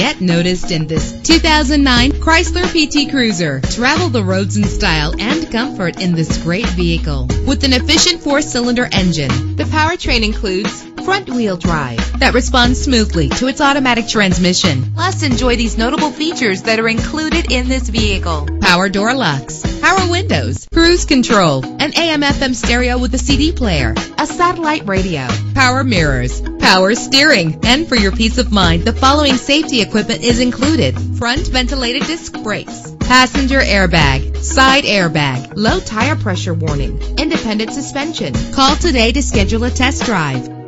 get noticed in this 2009 Chrysler PT Cruiser. Travel the roads in style and comfort in this great vehicle. With an efficient four-cylinder engine, the powertrain includes front-wheel drive that responds smoothly to its automatic transmission. Plus, enjoy these notable features that are included in this vehicle. Power door locks, power windows, cruise control, an AM/FM stereo with a CD player, a satellite radio, power mirrors, power steering. And for your peace of mind, the following safety equipment is included. Front ventilated disc brakes, passenger airbag, side airbag, low tire pressure warning, independent suspension. Call today to schedule a test drive.